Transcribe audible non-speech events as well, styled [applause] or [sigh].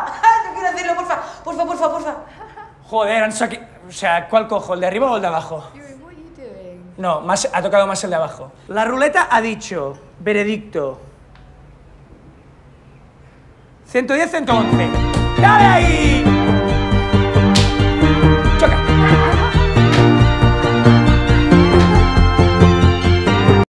porfa! [laughs] ¡Yo quiero hacerlo, porfa! ¡Porfa, porfa, porfa! Joder, han. O sea, ¿cuál cojo? ¿El de arriba o el de abajo? No, más, ha tocado más el de abajo. La ruleta ha dicho, veredicto. 110, 111. ¡Dale ahí!